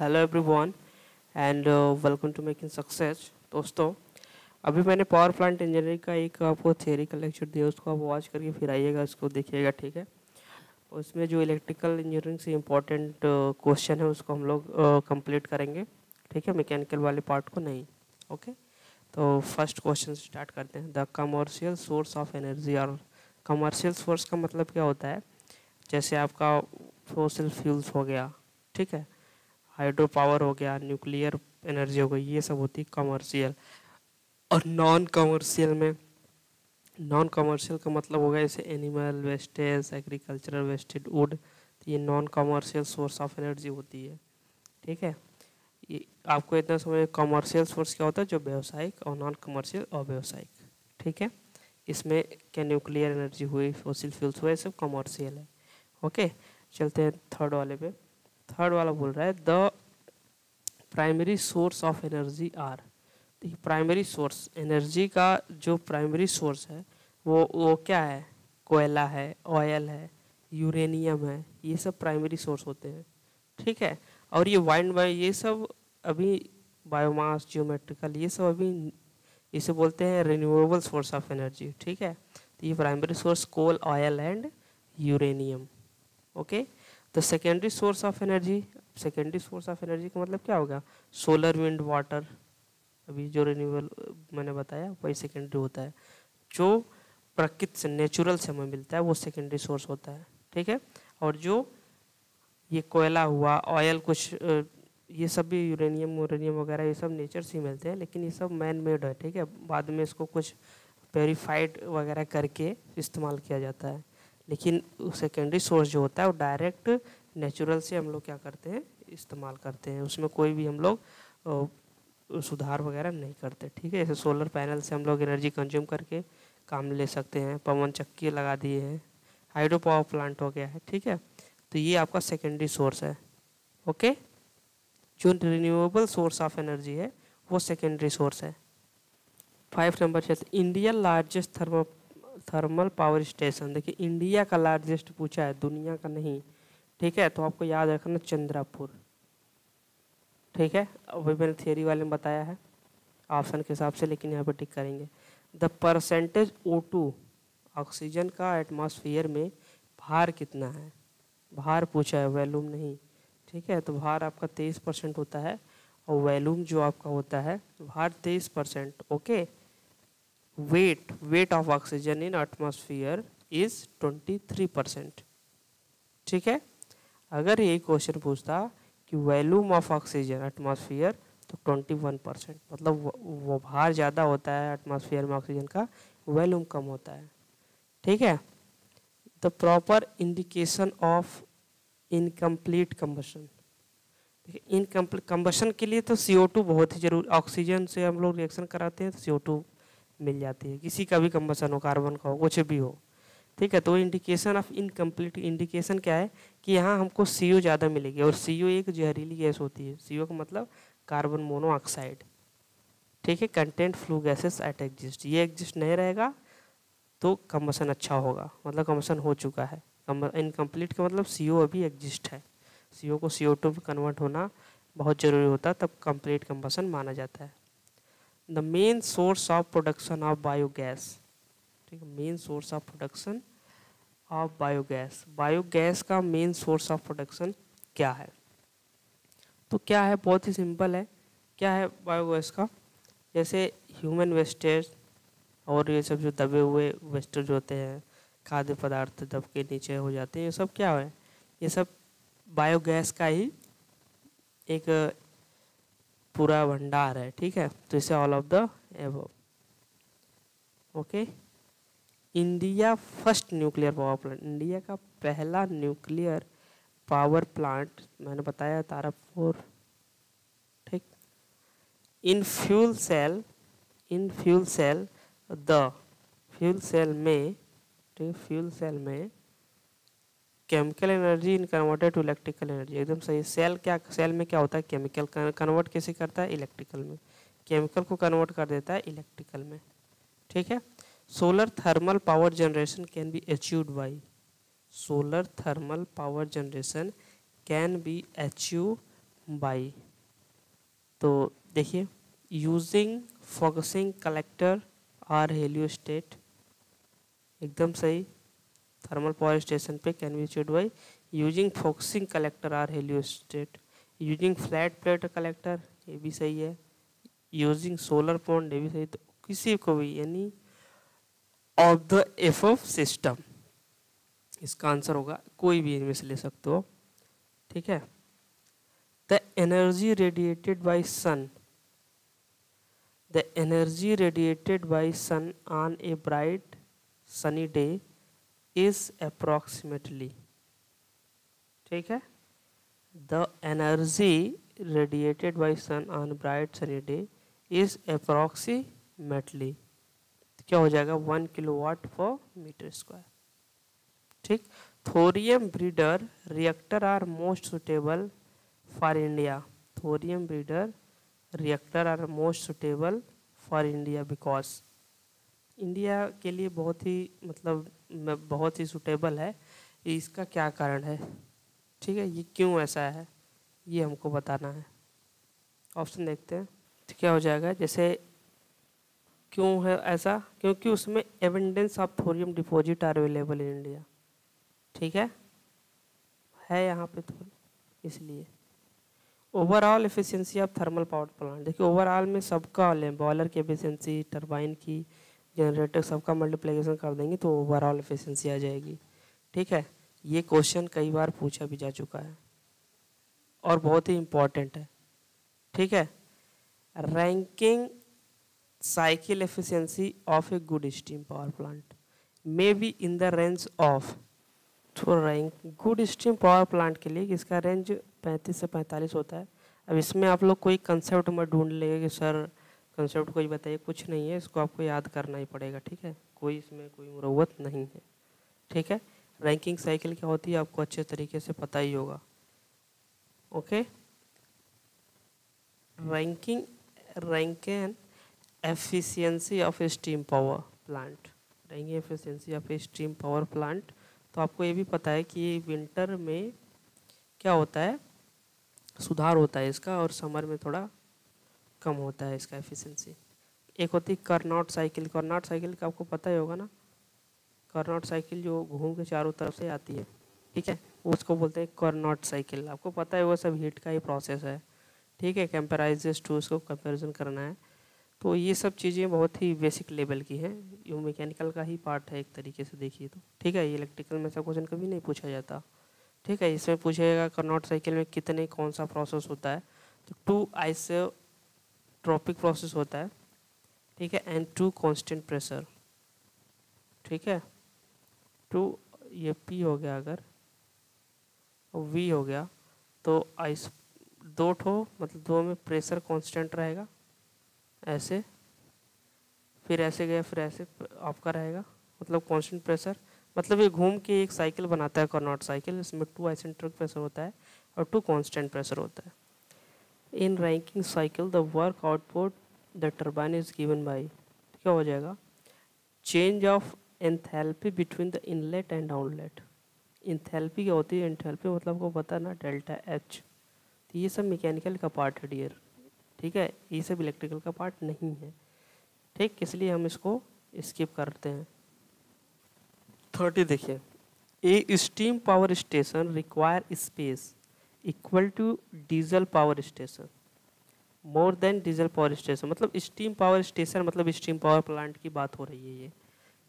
Hello everyone and welcome to making success दोस्तों अभी मैंने पावर प्लांट इंजीनियरिंग का एक आपको थियरी का लेक्चर दिया उसको आप वॉच करके फिर आइएगा उसको देखिएगा ठीक है? उसमें जो इलेक्ट्रिकल इंजीनियरिंग से इम्पोर्टेंट क्वेश्चन uh, है उसको हम लोग कंप्लीट uh, करेंगे ठीक है? मैकेनिकल वाले पार्ट को नहीं ओके तो फ़र्स्ट क्वेश्चन स्टार्ट करते हैं. The commercial source of energy और कमर्शियल सोर्स का मतलब क्या होता है? जैसे आपका फोसिल फ्यूल्स हो गया ठीक है? हाइड्रो पावर हो गया, न्यूक्लियर एनर्जी हो गई, ये सब होती है कमर्शियल और नॉन कमर्शियल में नॉन कमर्शियल का मतलब होगा जैसे animal wastage agricultural wasted wood तो ये non commercial source of energy होती है। ठीक है? ये आपको इतना समझ कमर्शियल सोर्स क्या होता है? जो व्यवसायिक और नॉन कमर्शियल अव्यवसायिक। ठीक है? इसमें क्या न्यूक्लियर एनर्जी हुई फोसिल फ्यूल्स हुए सब कमर्शियल है। ओके चलते हैं थर्ड वाले पे। थर्ड वाला बोल रहा है the primary source of energy are primary source energy का जो प्राइमरी सोर्स है, वो वो क्या है? कोयला है ऑयल है यूरेनियम है, ये सब प्राइमरी सोर्स होते हैं। ठीक है? और ये वाइंड बाय ये सब अभी बायोमास जियोमेट्रिकल ये सब अभी, इसे बोलते हैं रिन्यूएबल सोर्स ऑफ़ एनर्जी ठीक है? तो ये primary source coal oil and uranium okay the secondary source of energy secondary source of energy का मतलब क्या होगा सोलर विंड वाटर अभी जो रिन्यूएबल मैंने बताया, वही सेकेंडरी होता है। जो प्रकृति से नेचुरल से हमें मिलता है, वो सेकेंडरी सोर्स होता है, ठीक है? और जो ये कोयला हुआ ऑयल कुछ ये सब भी यूरेनियम यूरेनियम वगैरह, ये सब नेचर से ही मिलते हैं, लेकिन ये सब मैन मेड है, ठीक है? बाद में इसको कुछ प्योरीफाइड वगैरह करके इस्तेमाल किया जाता है। लेकिन सेकेंडरी सोर्स जो होता है, वो डायरेक्ट नेचुरल से हम लोग क्या करते हैं, इस्तेमाल करते हैं। उसमें कोई भी हम लोग सुधार वगैरह नहीं करते, ठीक है? जैसे सोलर पैनल से हम लोग एनर्जी कंज्यूम करके काम ले सकते हैं। पवन चक्की लगा दिए हैं हाइड्रो पावर प्लांट हो गया है, ठीक है? तो ये आपका सेकेंडरी सोर्स है ओके जो रिन्यूएबल सोर्स ऑफ़ एनर्जी है, वो सेकेंडरी सोर्स है। फाइव नंबर चलते India largest thermo thermal power station देखिए इंडिया का लार्जेस्ट पूछा है, दुनिया का नहीं, ठीक है? तो आपको याद रखना चंद्रापुर, ठीक है? अभी मैंने थियरी वाले में बताया है ऑप्शन के हिसाब से, लेकिन यहाँ पर टिक करेंगे। The percentage O two oxygen का एटमॉस्फेयर में भार कितना है? भार पूछा है वैल्यूम नहीं, ठीक है? तो भार आपका तेईस परसेंट होता है, और वैल्यूम जो आपका होता है, भार तेईस percent okay weight weight of oxygen in atmosphere is 23 percent ठीक है? अगर यही क्वेश्चन पूछता कि वैल्यूम ऑफ़ ऑक्सीजन एटमॉस्फेयर तो 21 परसेंट मतलब वो भार ज़्यादा होता है एटमॉस्फेयर में ऑक्सीजन का वैल्यूम कम होता है। ठीक है? The proper indication of incomplete combustion incomplete combustion के लिए तो सी बहुत ही ज़रूरी ऑक्सीजन से हम लोग रिएक्शन कराते हैं तो सी मिल जाती है। किसी का भी कम्बसन हो कार्बन का हो, कुछ भी हो। ठीक है तो इंडिकेशन ऑफ़ इनकम्प्लीट इंडिकेशन क्या है? कि यहाँ हमको सीओ ज़्यादा मिलेगी और सीओ एक जहरीली गैस होती है। सीओ का मतलब कार्बन मोनोऑक्साइड ठीक है content flue gases at exist ये एग्जिस्ट नहीं रहेगा तो कम्बसन अच्छा होगा। मतलब कम्बसन हो चुका है। इनकम्प्लीट का मतलब CO अभी एग्जिस्ट है। CO को सी में कन्वर्ट होना बहुत ज़रूरी होता है, तब कंप्लीट कम्बसन माना जाता है। The main source of production of biogas ठीक है main source of production of biogas biogas का मेन सोर्स ऑफ़ प्रोडक्शन क्या है? तो क्या है? बहुत ही सिंपल है। क्या है बायोगैस का? जैसे ह्यूमन वेस्टेज और ये सब जो दबे हुए वेस्टेज होते हैं, खाद्य पदार्थ दब के नीचे हो जाते हैं, ये सब क्या है? ये सब बायोगैस का ही एक पूरा भंडार है, ठीक है? तो इसे all of the above okay India first nuclear power plant India का पहला न्यूक्लियर पावर प्लांट मैंने बताया तारापुर ठीक? In fuel cell in fuel cell the fuel cell में, ठीक फ्यूल सेल में chemical energy in converted to electrical energy. एकदम सही। सेल क्या, सेल में क्या होता है? केमिकल। कन्वर्ट कैसे करता है? इलेक्ट्रिकल में। केमिकल को कन्वर्ट कर देता है इलेक्ट्रिकल में। ठीक है? Solar thermal power generation can be achieved by. Solar thermal power generation can be achieve by. तो देखिए, using focusing collector or heliostat एकदम सही। थर्मल पावर स्टेशन पे can be achieved by using focusing collector or heliostat using flat plate collector ये भी सही है. Using solar pond ये भी सही. तो किसी को भी, यानी of the F of system इसका आंसर होगा, कोई भी इनमें से ले सकते हो. ठीक है? The energy radiated by sun the energy radiated by sun on a bright sunny day is approximately ठीक है? The energy radiated by sun on bright sunny day is approximately क्या हो जाएगा? One kilo watt per metre square ठीक? Thorium breeder reactor are most suitable for India thorium breeder reactor are most suitable for India because India के लिए बहुत ही मतलब बहुत ही suitable है। इसका क्या कारण है? ठीक है, ये क्यों ऐसा है? ये हमको बताना है। ऑप्शन देखते हैं। तो क्या हो जाएगा? जैसे, क्यों है ऐसा? क्योंकि उसमें evidence of thorium deposit are available in India ठीक है? है यहाँ पे थोड़ी इसलिए। Overall efficiency of thermal power plant देखिए ओवरऑल में सबका लें बॉयलर की एफिशिएंसी टरबाइन की जनरेटर सबका मल्टीप्लिकेशन कर देंगे तो ओवरऑल एफिशिएंसी आ जाएगी। ठीक है? ये क्वेश्चन कई बार पूछा भी जा चुका है और बहुत ही इम्पोर्टेंट है। ठीक है? Rankine cycle efficiency of a good steam power plant may be in the range of तो rank good steam power plant के लिए इसका रेंज 35 से 45 होता है। अब इसमें आप लोग कोई कंसेप्ट में ढूंढ लेंगे कि सर कंसेप्ट कोई बताइए कुछ नहीं है, इसको आपको याद करना ही पड़ेगा, ठीक है? कोई इसमें कोई मुरवत नहीं है, ठीक है? रैंकिंग साइकिल क्या होती है, आपको अच्छे तरीके से पता ही होगा okay Rankine Rankine efficiency of steam power plant Rankine efficiency of steam power plant तो आपको ये भी पता है कि विंटर में क्या होता है? सुधार होता है इसका, और समर में थोड़ा कम होता है इसका एफिशिएंसी एक होती है करनॉट साइकिल करनॉट साइकिल का आपको पता ही होगा ना। करनॉट साइकिल जो घूम के चारों तरफ़ से आती है, ठीक है? उसको बोलते हैं करनॉट साइकिल आपको पता है वो सब हीट का ही प्रोसेस है, ठीक है? कंपेराइजेस टू उसको कंपेरिजन करना है। तो ये सब चीज़ें बहुत ही बेसिक लेवल की हैं। ये मैकेनिकल का ही पार्ट है एक तरीके से देखिए तो ठीक है? इलेक्ट्रिकल में ऐसा क्वेश्चन कभी नहीं पूछा जाता, ठीक है? इसमें पूछेगा करनॉट साइकिल में कितने कौन सा प्रोसेस होता है। तो टू आइसोट्रॉपिक प्रोसेस होता है, ठीक है एंड टू कांस्टेंट प्रेशर ठीक है टू ये पी हो गया अगर वी हो गया तो आइस दो ठो मतलब दो में प्रेशर कांस्टेंट रहेगा, ऐसे, फिर ऐसे गया, फिर ऐसे आपका रहेगा मतलब कांस्टेंट प्रेशर मतलब ये घूम के एक साइकिल बनाता है कॉर्नॉट साइकिल इसमें टू आइसेंट्रिक प्रेशर होता है और टू कांस्टेंट प्रेशर होता है। In Rankine cycle the work output the turbine is given by क्या हो जाएगा? Change of enthalpy between the inlet and outlet enthalpy क्या होती है? एंथैल्पी मतलब आपको पता ना डेल्टा एच तो ये सब मैकेनिकल का पार्ट है डियर ठीक है? ये सब इलेक्ट्रिकल का पार्ट नहीं है. ठीक? इसलिए हम इसको स्किप करते हैं? थर्टी देखिए. A steam power station require space equal to diesel power station more than diesel power station मतलब स्टीम पावर स्टेशन मतलब स्टीम पावर प्लांट की बात हो रही है ये।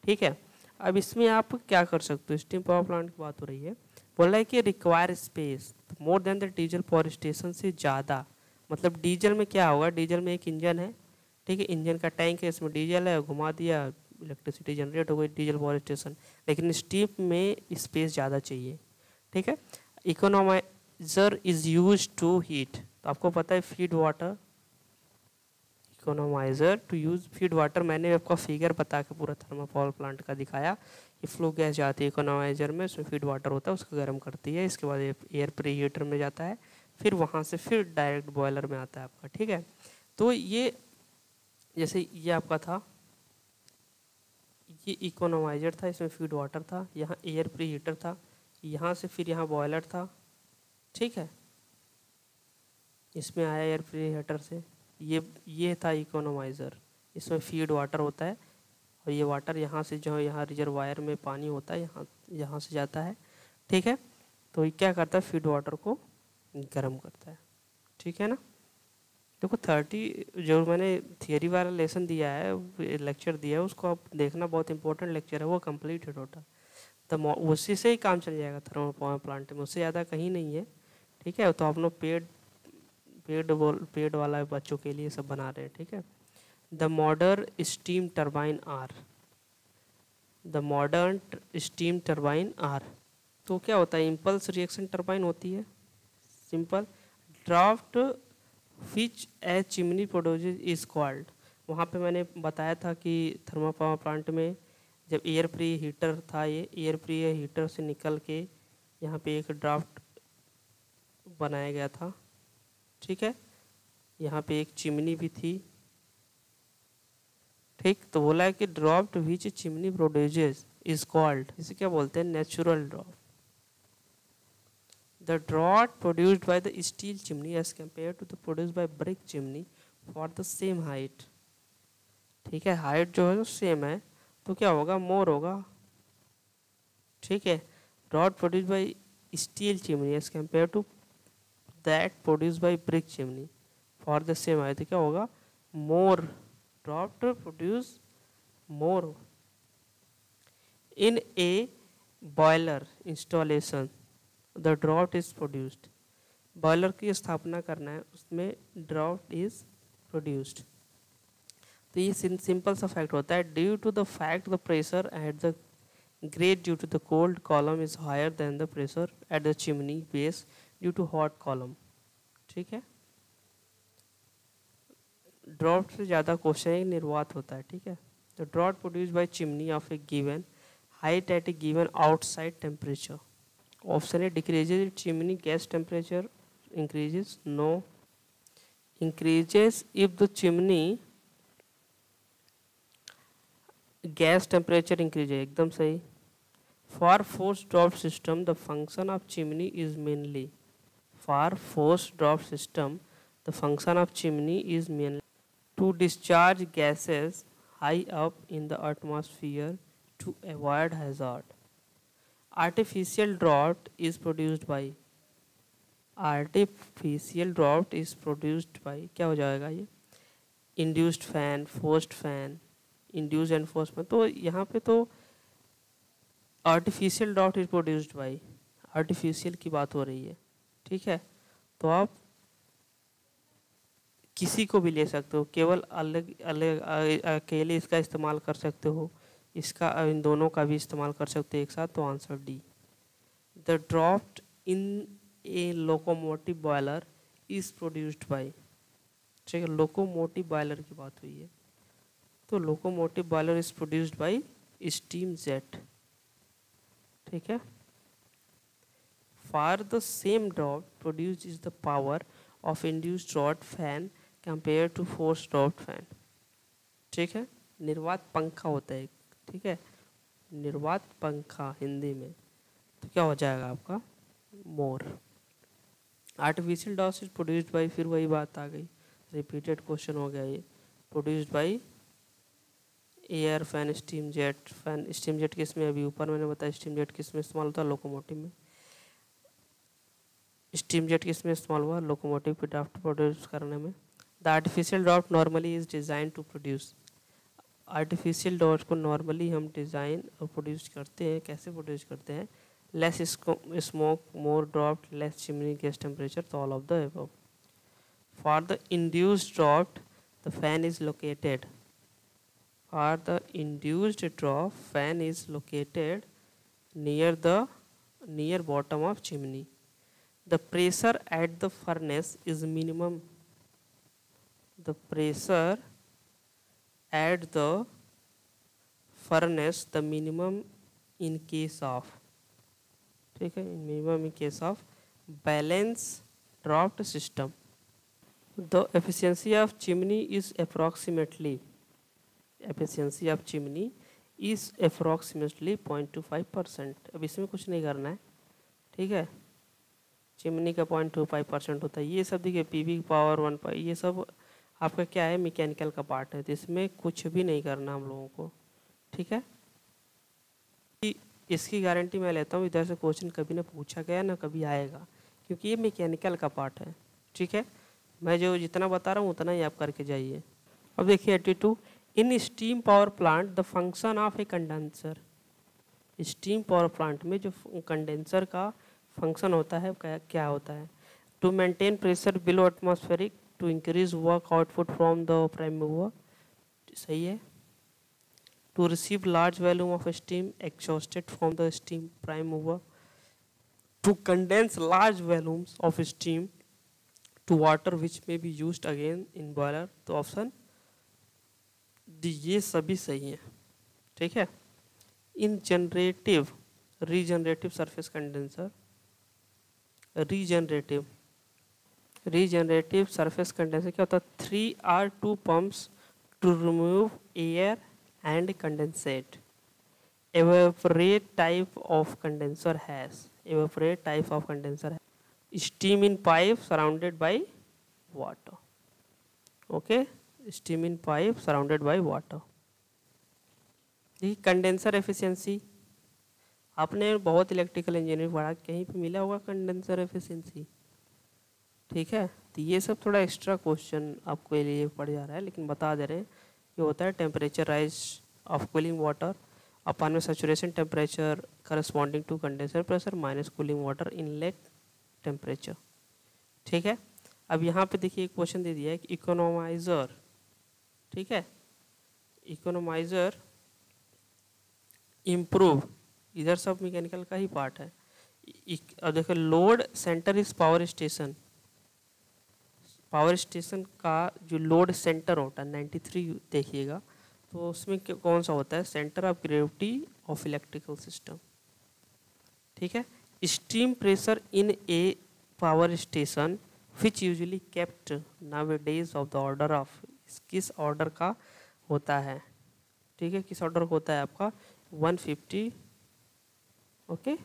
ठीक है? अब इसमें आप क्या कर सकते हो? स्टीम पावर प्लांट की बात हो रही है। बोल है कि require space more than the diesel power station से ज़्यादा। मतलब डीजल में क्या होगा? डीजल में एक इंजन है। ठीक है? इंजन का टैंक है, इसमें डीजल है, घुमा दिया इलेक्ट्रिसिटी जनरेट हो गई डीजल पावर स्टेशन लेकिन स्टीम में स्पेस ज़्यादा चाहिए। ठीक है? Economiser is use to heat तो आपको पता है feed water economiser to use feed water मैंने आपका फिगर बता के पूरा थर्मल पावर प्लांट का दिखाया। कि फ्लो गैस जाती है इकोनोमाइजर में, उसमें फ़ीड वाटर होता है, उसको गर्म करती है। इसके बाद एयर प्री हीटर में जाता है। फिर वहाँ से फिर डायरेक्ट बॉयलर में आता है आपका, ठीक है? तो ये, जैसे ये आपका था, ये इकोनोमाइजर था, इसमें फ़ीड वाटर था, यहाँ एयर प्री हीटर था, यहाँ से फिर यहाँ बॉयलर था ठीक है। इसमें आया एयर फ्री हीटर से। ये ये था इकोनोमाइज़र इसमें फ़ीड वाटर होता है और ये वाटर यहाँ से जो है, यहाँ रिजर्वायर में पानी होता है, यहाँ यहाँ से जाता है। ठीक है? तो ये क्या करता है? फ़ीड वाटर को गर्म करता है। ठीक है ना? देखो थर्टी जो मैंने थियरी वाला लेसन दिया है लेक्चर दिया है, उसको आप देखना बहुत इंपॉर्टेंट लेक्चर है, वो कंप्लीट है टोटल तो उसी से ही काम चल जाएगा थर्मल पावर प्लांट में। उससे ज़्यादा कहीं नहीं है। ठीक है तो हम लोग पेड पेड पेड वाला बच्चों के लिए सब बना रहे हैं, ठीक है? The modern steam turbine are the modern steam turbine are तो क्या होता है? इम्पल्स रिएक्शन टर्बाइन होती है। Simple draught which a chimney produce is called वहाँ पे मैंने बताया था कि थर्मा पावर प्लांट में जब एयर प्री हीटर था ये एयर प्री हीटर से निकल के यहाँ पे एक ड्राफ्ट बनाया गया था। ठीक है? यहाँ पे एक चिमनी भी थी। ठीक? तो बोला है कि draught which chimney produces is called इसे क्या बोलते हैं? Natural draught the draught produced by the steel chimney as compare to the produce by brick chimney for the same height ठीक है? हाइट जो है वो सेम है। तो क्या होगा? मोर होगा। ठीक है? Draught produce by steel chimney as compare to that produce by brick chimney for the same height क्या होगा? More dropped produce more in a boiler installation, the drought is produced. Boiler की स्थापना करना है, उसमें ड्राफ्ट इज़ प्रोड्यूस्ड तो ये simple सा फैक्ट होता है due to the fact the pressure at the grate due to the cold column is higher than the pressure at the chimney base due to hot column ठीक है? Drought से ज़्यादा question निर्वात होता है, ठीक है? तो draught produce by chimney of a given height at a given outside temperature option A decreases chimney gas temperature increases no increases if the chimney gas temperature increases एकदम सही। For forced drop system, the function of chimney is mainly for forced drop system the function of chimney is mainly to discharge gases high up in the atmosphere to avoid hazard. Artificial drought is produced by artificial drought is produced by क्या हो जाएगा ये induced fan, forced fan, induced enforcement तो यहाँ पे तो artificial drought is produced by artificial की बात हो रही है ठीक है? तो आप किसी को भी ले सकते हो, केवल अलग अलग अकेले इसका इस्तेमाल कर सकते हो। इसका इन दोनों का भी इस्तेमाल कर सकते हो एक साथ। तो answer D. The draught in a locomotive boiler is produced by. ठीक है, लोकोमोटिव बॉयलर की बात हुई है। तो locomotive boiler is produced by steam jet. ठीक है? For the same draught produce is the power of induced draught fan compare to forced draught fan ठीक है? निर्वात पंखा होता है ठीक है? निर्वात पंखा हिंदी में। तो क्या हो जाएगा आपका? मोर। आर्टिफिशियल डॉस इज़ प्रोड्यूस्ड बाई फिर वही बात आ गई। रिपीटेड क्वेश्चन हो गया ये। Produced by air fan steam jet fan steam jet किसमें? अभी ऊपर मैंने बताया स्टीम जेट किसमें इस्तेमाल होता है? लोकोमोटिव में। स्टीम जेट किसमें इस्तेमाल हुआ लोकोमोटिव पे ड्राफ्ट प्रोड्यूस करने में। The artificial dot normally is design to produce artificial dot को नॉर्मली हम डिज़ाइन और प्रोड्यूस करते हैं, कैसे प्रोड्यूस करते हैं? लेस स्मोक मोर drop less chimney gas temperature तो all of the above. For the induced drop the fan is located. For the induced drop fan is located near the, near bottom of chimney. The pressure at the furnace is minimum. The pressure at the furnace the minimum in case of ठीक है? Minimum in case of balance draught system the efficiency of chimney is approximately efficiency of chimney is approximately point two five percent अब इसमें कुछ नहीं करना है, ठीक है? चिमनी का पॉइंट टू फाइव परसेंट होता है। ये सब देखिए पी वी पावर वन पर ये सब आपका क्या है? मैकेनिकल का पार्ट है। तो इसमें कुछ भी नहीं करना हम लोगों को। ठीक है? इसकी गारंटी मैं लेता हूँ, इधर से क्वेश्चन कभी ना पूछा गया, ना कभी आएगा। क्योंकि ये मैकेनिकल का पार्ट है। ठीक है? मैं जो जितना बता रहा हूँ, उतना ही आप करके जाइए। अब देखिए eighty two in steam power plant the function of a condenser steam power plant में जो कंडेंसर का फ़ंक्शन होता है, क्या होता है? To maintain pressure below atmospheric to increase work output from the prime mover सही है? To receive large volume of steam exhausted from the steam prime mover to condense large volumes of steam to water which may be use again in boiler तो option ये सभी सही है। ठीक है? In generative regenerative surface condenser regenerative regenerative surface condenser क्या होता है? Three or two pumps to remove air and condensate evaporative type of condenser has evaporative type of condenser steam in pipe surrounded by water okay steam in pipe surrounded by water condenser efficiency आपने बहुत electrical engineering पढ़ा, कहीं पे मिला होगा condenser efficiency ठीक है? तो ये सब थोड़ा एक्स्ट्रा क्वेश्चन आपको लिए पड़ जा रहा है, लेकिन बता दे रहे हैं। ये होता है temperature rise of cooling water upon में saturation temperature corresponding to condenser pressure minus cooling water inlet temperature ठीक है? अब यहाँ पे देखिए एक क्वेश्चन दे दिया है कि इकोनोमाइज़र ठीक है? इकोनोमाइज़र इम्प्रूव इधर सब मैकेनिकल का ही पार्ट है। अब देखो load centre is power station power station का जो लोड सेंटर होता है 93 देखिएगा तो उसमें कौन सा होता है? Centre of gravity of electrical system ठीक है? Steam pressure in a power station which usually kept nowadays of the order of किस ऑर्डर का होता है? ठीक है? किस ऑर्डर का होता है आपका? 150 okay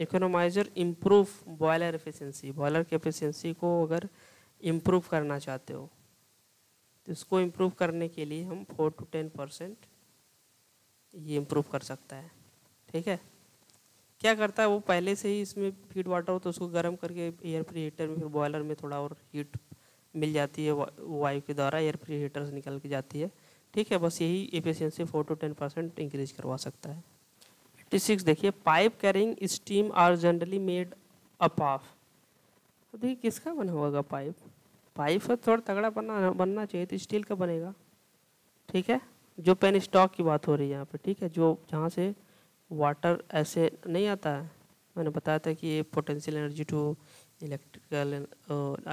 economiser improve boiler efficiency boiler की एफिशिएंसी को अगर इम्प्रूव करना चाहते हो तो इसको इम्प्रूव करने के लिए हम फोर टू टेन परसेंट ये इम्प्रूव कर सकता है। ठीक है? क्या करता है? वो पहले से ही इसमें फ़ीड वाटर हो तो उसको गर्म करके एयर फ्री हीटर में, फिर बॉयलर में थोड़ा और हीट मिल जाती है वायु के द्वारा एयर फ्री हीटर से निकल के जाती है। ठीक है? बस यही efficiency four to ten percent increase करवा सकता है। एट्टी सिक्स देखिए pipe carrying steam are generally made up of तो देखिए, किसका बना होगा पाइप पाइप है थोड़ा तगड़ा बनना बनना चाहिए तो स्टील का बनेगा, ठीक है? जो पेन स्टॉक की बात हो रही है यहाँ पे, ठीक है? जो जहाँ से वाटर ऐसे नहीं आता है, मैंने बताया था कि ये potential energy to electrical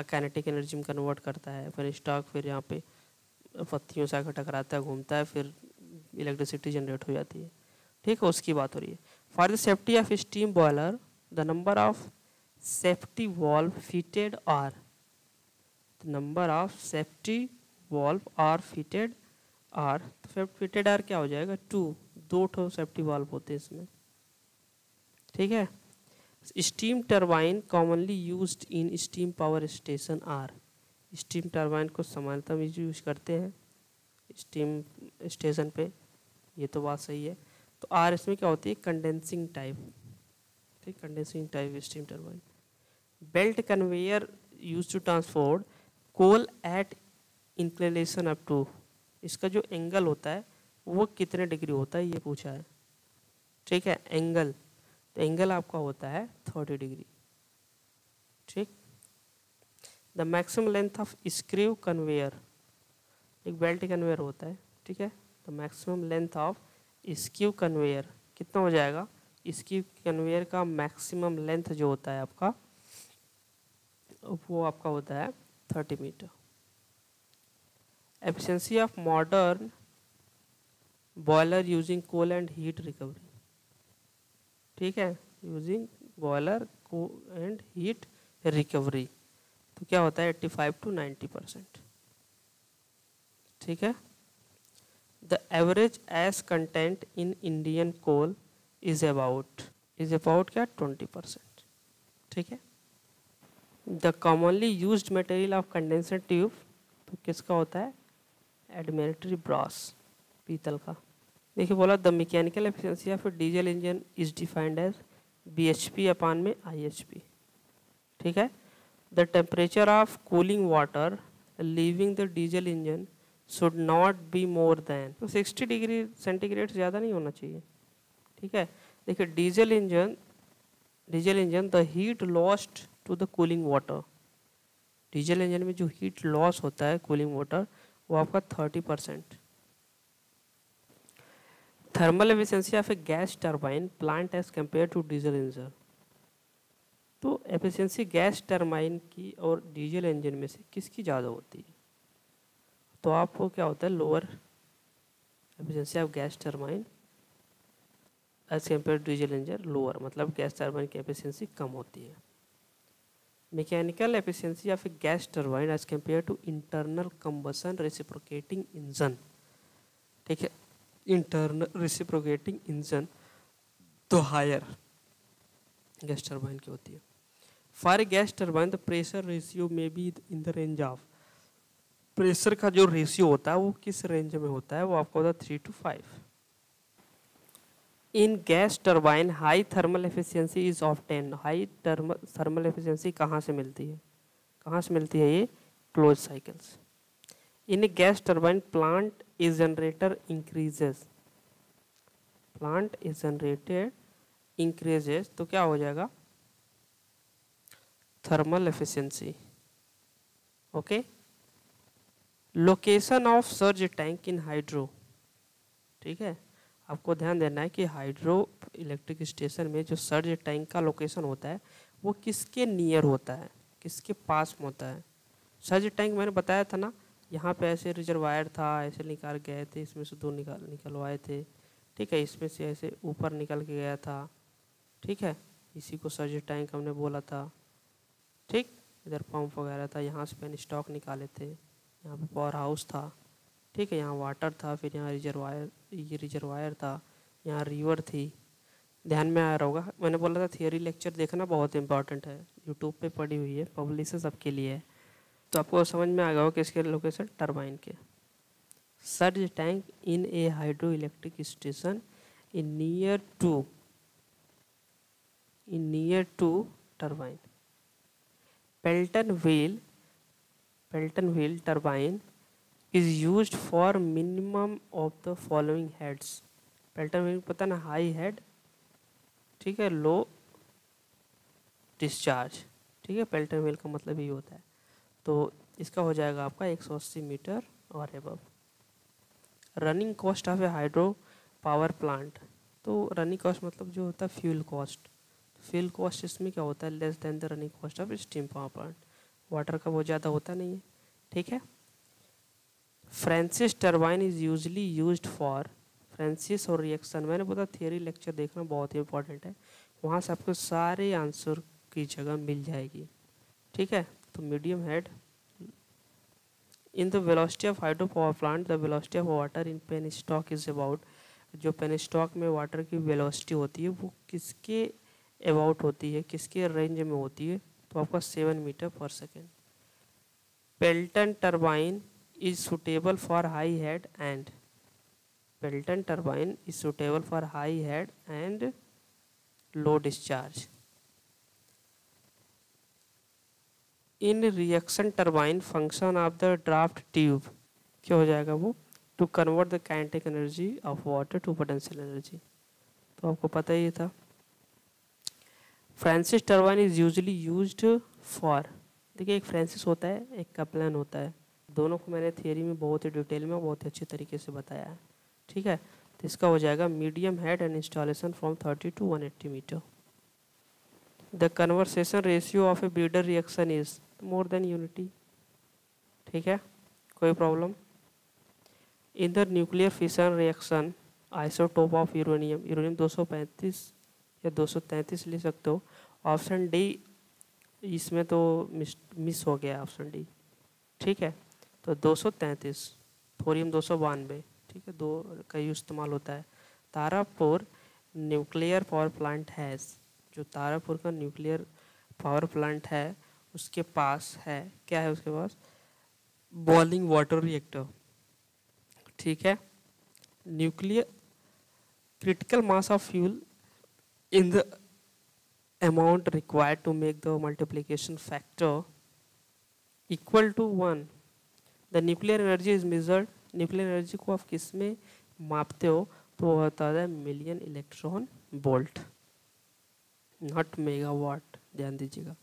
kinetic energy में कन्वर्ट करता है, फिर स्टॉक फिर यहाँ पे पत्तियों से आकर टकराता है, घूमता है, फिर इलेक्ट्रिसिटी जनरेट हो जाती है। ठीक है, उसकी बात हो रही है। For the safety of steam boiler the number of safety valve fitted are the number of safety valve are fitted are तो फिटेड आर क्या हो जाएगा? टू दो ठो सेफ्टी वॉल्व होते हैं इसमें। ठीक है? Steam turbine commonly used in steam power station are steam turbine को समानता में यूज़ करते हैं स्टीम स्टेशन पे। ये तो बात सही है। तो आर इसमें क्या होती है? कंडेंसिंग टाइप ठीक condensing type steam turbine belt conveyor use to transport coal at inclination up to इसका जो एंगल होता है, वो कितने डिग्री होता है, ये पूछा है। ठीक है एंगल तो एंगल आपका होता है थर्टी डिग्री ठीक? The maximum length of screw conveyor एक बेल्ट कन्वेयर होता है, ठीक है? The maximum length of screw conveyor, कितना हो जाएगा? स्क्यू कन्वेयर का मैक्सिमम लेंथ जो होता है आपका, वो आपका होता है thirty metre. Efficiency of modern boiler using coal and heat recovery. ठीक है? Using boiler, coal, and heat recovery. तो क्या होता है? 85 टू 90 परसेंट। ठीक है? The average ash content in Indian coal is about is about क्या? 20 परसेंट ठीक है? The commonly use material of condenser tube तो किसका होता है? एडमिनेटरी ब्रॉस पीतल का। देखिए, बोला the mechanical efficiency of diesel engine is defined as B H P upon में आई एच पी ठीक है? The temperature of cooling water leaving the diesel engine should not be more than तो sixty degree centigrade ज़्यादा नहीं होना चाहिए। ठीक है? देखिए diesel engine diesel engine the heat lost to the cooling water diesel engine में जो हीट लॉस होता है कूलिंग वाटर वो आपका thirty percent thermal efficiency of a gas turbine plant as compare to diesel engine तो efficiency gas turbine की और diesel engine में से किसकी ज़्यादा होती है? तो आपको क्या होता है? Lower efficiency of gas turbine as compare diesel engine lower मतलब गैस टर्बाइन की एफिशिएंसी कम होती है। Mechanical efficiency of a gas turbine as compare to internal combustion reciprocating engine ठीक है? इंटरनल रेसिप्रोकेटिंग इंजन तो हायर गैस टर्बाइन की होती है। For gas turbine the pressure ratio में be in the range of pressure का जो ratio होता है, वो किस रेंज में होता है, वो आपको होता है three two five in gas turbine high thermal efficiency is often high thermal thermal efficiency कहाँ से मिलती है? कहाँ से मिलती है ये? Close cycles in gas turbine plant is generator increases plant is generated increases तो क्या हो जाएगा? Thermal efficiency okay location of surge tank in hydro ठीक है? आपको ध्यान देना है कि हाइड्रो इलेक्ट्रिक स्टेशन में जो सर्ज टैंक का लोकेशन होता है, वो किसके नियर होता है? किसके पास में होता है? सर्ज टैंक मैंने बताया था ना, यहाँ पे ऐसे रिजर्वायर था, ऐसे निकाल गए थे, इसमें से दो निकाल, निकलवाए थे। ठीक है, इसमें से ऐसे ऊपर निकल के गया था। ठीक है? इसी को सर्ज टैंक हमने बोला था। ठीक? इधर पंप वगैरह था, यहाँ से पेन स्टॉक निकाले थे। यहाँ पे पावर हाउस था। ठीक है, यहाँ वाटर था, फिर यहाँ रिजर्वायर ये रिजर्वायर था, यहाँ रिवर थी। ध्यान में आ रहा होगा, मैंने बोला था थियोरी लेक्चर देखना बहुत इंपॉर्टेंट है। यूट्यूब पे पड़ी हुई है पब्लिश सबके लिए। है तो आपको समझ में आ गया हो किसके लोकेशन टरबाइन के। Surge tank in a hydro electric station in near to in near to turbine Pelton wheel Pelton wheel turbine is use for minimum of the following heads Pelton wheel पता ना high head ठीक है low discharge ठीक है Pelton wheel का मतलब ये होता है। तो इसका हो जाएगा आपका 180 मीटर और above running cost of a hydro power plant तो रनिंग कॉस्ट मतलब जो होता है फ्यूल कॉस्ट फ्यूल कॉस्ट इसमें क्या होता है? Less than the running cost of steam power plant water का बहुत ज़्यादा होता नहीं है, ठीक है? Francis turbine is usually use for Francis और रिएक्शन मैंने बोला थियरी लेक्चर देखना बहुत ही इंपॉर्टेंट है। वहाँ से आपको सारे आंसर की जगह मिल जाएगी, ठीक है? तो medium head in the velocity of hydro power plant the velocity of water in penstock is about जो पेन स्टॉक में वाटर की वेलोसिटी होती है, वो किसके अबाउट होती है, किसके रेंज में होती है? तो आपका seven metre per second. Pelton turbine is suitable for high head and Pelton turbine is suitable for high head and low discharge in reaction turbine function of the draft tube क्या हो जाएगा वो? To convert the kinetic energy of water to potential energy तो आपको पता ही था। Francis turbine is usually used for, देखिए एक फ्रांसिस होता है, एक कपलन होता है। दोनों को मैंने थियरी में बहुत ही डिटेल में बहुत ही अच्छे तरीके से बताया है, ठीक है? तो इसका हो जाएगा medium head and installation from thirty to one eighty metre the conversion ratio of a breeder reaction is more than unity ठीक है? कोई problem in the nuclear fission reaction isotope of uranium uranium 235 या 233 ले सकते हो। Option D, इसमें तो miss miss हो गया ऑप्शन डी। ठीक है? तो दो सौ तैंतीस, थोरियम दो सौ बानवे, ठीक है? दो का यूज़ इस्तेमाल होता है। तारापुर न्यूक्लियर पावर प्लांट है जो तारापुर का न्यूक्लियर पावर प्लांट है, उसके पास है। क्या है उसके पास? Boiling water reactor. ठीक है? Nuclear, critical mass of fuel in the amount required to make the multiplication factor equal to one the nuclear energy is measured nuclear energy को आप किसमें मापते हो? तो वो होता है million electron volt not megawatt ध्यान दीजिएगा।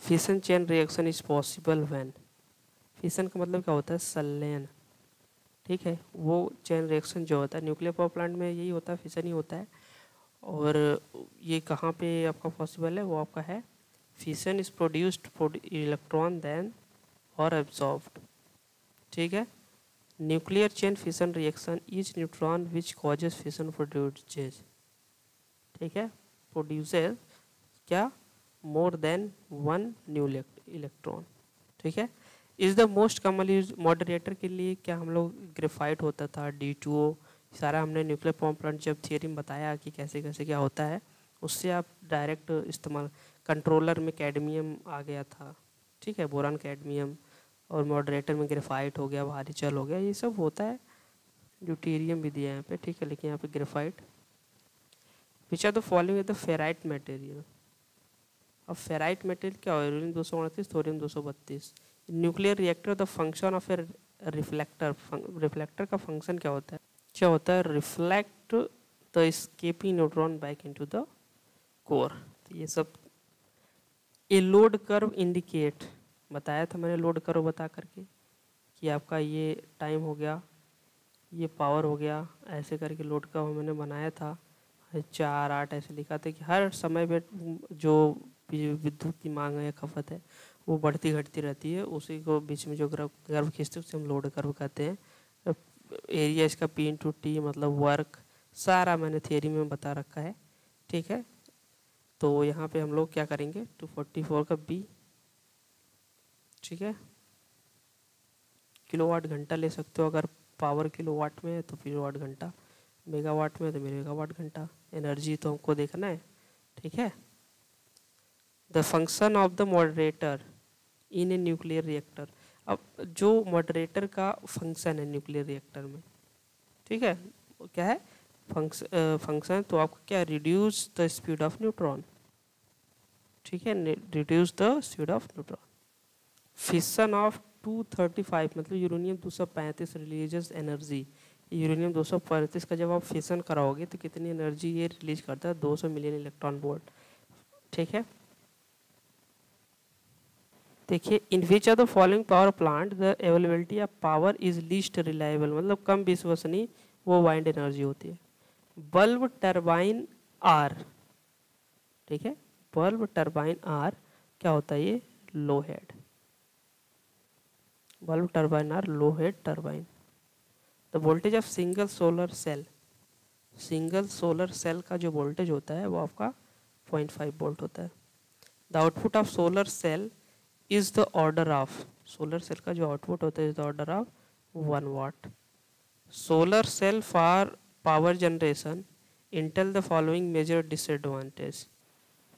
Fission chain reaction is possible when fission का मतलब क्या होता है? संलयन ठीक है? वो चेन रिएक्शन जो होता है न्यूक्लियर पावर प्लांट में यही होता है फिशन ही होता है। और ये कहाँ पे आपका पॉसिबल है? वो आपका है fission is produced electron then और एब्जॉर्ब्ड ठीक है? Nuclear chain fission reaction each neutron which causes fission produces ठीक है? प्रोड्यूसेस क्या? More than one new electron ठीक है? Is the most common use moderator के लिए क्या हम लोग ग्रेफाइट होता था डी टू ओ सारा हमने न्यूक्लियर पॉम प्लांट जब थियरी में बताया कि कैसे कैसे क्या होता है, उससे आप डायरेक्ट इस्तेमाल कंट्रोलर में कैडमियम आ गया था। ठीक है बोरान कैडमियम और मॉडरेटर में ग्रेफाइट हो गया भारी चल हो गया, ये सब होता है। ड्यूटीरियम भी दिया है यहाँ पे, ठीक है, लेकिन यहाँ पे graphite which are the following the fertile material अब फेराइट मटेरियल क्या हो? दो सौ अड़तीस थोरियम दो सौ बत्तीस। Nuclear reactor the function of a reflector reflector का फ़ंक्शन क्या होता है? क्या होता है reflect the escaping neutron back into the core तो ये सब ए लोड कर्व इंडिकेट बताया था मैंने लोड कर्व बता करके, कि आपका ये टाइम हो गया, ये पावर हो गया, ऐसे करके लोड का मैंने बनाया था। चार आठ ऐसे लिखा था कि हर समय पे जो विद्युत की मांग है, खपत है, वो बढ़ती घटती रहती है। उसी को बीच में जो गर्व गर्व खींचते हैं उसे हम लोड कर्व कहते हैं। एरिया इसका पी इंटू टी मतलब वर्क सारा मैंने थियरी में बता रखा है, ठीक है? तो यहाँ पे हम लोग क्या करेंगे? टू फोर्टी फोर का बी ठीक है? किलोवाट घंटा ले सकते हो, अगर पावर किलोवाट में है तो किलोवाट घंटा मेगावाट में तो मेगावाट घंटा एनर्जी तो हमको देखना है, ठीक है? The function of the moderator in a nuclear reactor अब जो मॉडरेटर का फ़ंक्शन है न्यूक्लियर रिएक्टर में, ठीक है? क्या है? फ़ंक्शन फ़ंक्शन तो आपका क्या reduce the speed of neutron ठीक है? Reduce the speed of neutron fission of 235 मतलब यूरेनियम 235 रिलीजियस एनर्जी यूरेनियम 235 का जब आप फिशन कराओगे तो कितनी एनर्जी ये रिलीज़ करता है? 200 मिलियन इलेक्ट्रॉन वोल्ट ठीक है? देखिए in which are the following power plant the availability of power is least reliable मतलब कम विश्वसनीय, वो वाइंड एनर्जी होती है। बल्ब टरबाइन आर ठीक है? बल्ब टरबाइन आर क्या होता है ये? Low head bulb turbine are low head turbine the voltage of single solar cell single solar cell का जो वोल्टेज होता है, वो आपका 0.5 वोल्ट होता है। The output of solar cell is the order of solar cell का जो आउटपुट होता है is the order of one watt solar cell for power generation entail the following major disadvantage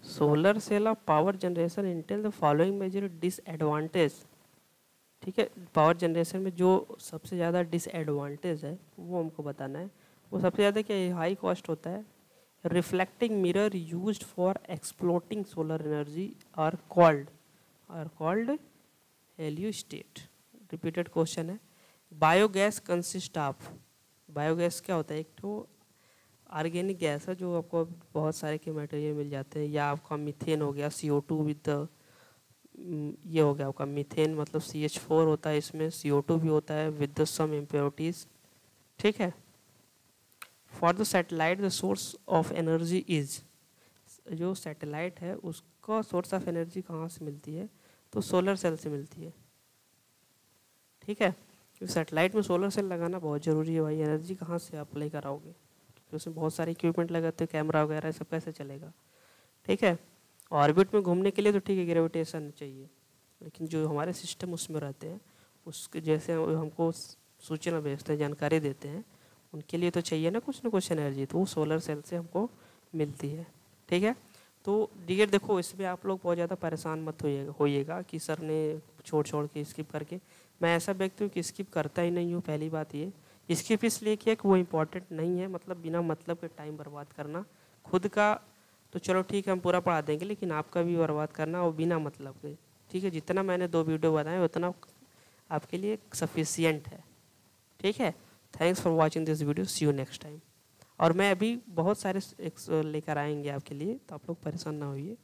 solar cell of power generation entail the following major disadvantage ठीक है power generation में जो सबसे ज़्यादा डिसएडवांटेज है, वो हमको बताना है। वो सबसे ज़्यादा क्या हाई कॉस्ट होता है। Reflecting mirror used for exploiting solar energy are called are called heliostat repeated question है. बायोगैस कंसिस्ट ऑफ़ बायोगैस क्या होता है? एक तो ऑर्गेनिक गैस है जो आपको बहुत सारे के मटेरियल मिल जाते हैं. या आपका मीथेन हो गया सी ओ टू विद ये हो गया आपका मीथेन मतलब सी एच फोर होता है इसमें सी ओ टू भी होता है विद द सम इम्प्योरिटीज ठीक है? For the satellite the source of energy is जो सेटेलाइट है, उसका सोर्स ऑफ़ एनर्जी कहाँ से मिलती है? तो सोलर सेल से मिलती है। ठीक है? क्योंकि सेटेलाइट में सोलर सेल लगाना बहुत ज़रूरी है भाई। एनर्जी कहाँ से आप लेकर आओगे क्योंकि उसमें बहुत सारे इक्विपमेंट लगाते हैं कैमरा वगैरह सब कैसे चलेगा? ठीक है? ऑर्बिट में घूमने के लिए तो ठीक है ग्रेविटेशन चाहिए। लेकिन जो हमारे सिस्टम उसमें रहते हैं, उसके जैसे हमको सूचना भेजते हैं, जानकारी देते हैं, उनके लिए तो चाहिए ना कुछ ना कुछ एनर्जी तो वो सोलर सेल से हमको मिलती है। ठीक है? तो डियर देखो, इसमें आप लोग बहुत ज़्यादा परेशान मत होइएगा होइएगा कि सर ने छोड़ छोड़ के स्किप करके। मैं ऐसा व्यक्ति हूँ कि स्किप करता ही नहीं हूँ, पहली बात ये। स्किप इसलिए किया कि वो इम्पोर्टेंट नहीं है मतलब बिना मतलब के टाइम बर्बाद करना। खुद का तो चलो ठीक है, हम पूरा पढ़ा देंगे, लेकिन आपका भी बर्बाद करना वो बिना मतलब के। ठीक है, जितना मैंने दो वीडियो बनाए, उतना आपके लिए सफिशियंट है। ठीक है? Thanks for watching this video see you next time और मैं अभी बहुत सारे लेकर आएँगे आपके लिए तो आप लोग परेशान ना होइए।